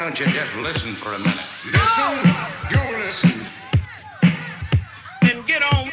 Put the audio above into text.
don't you just listen for a minute? Listen, you listen. And get on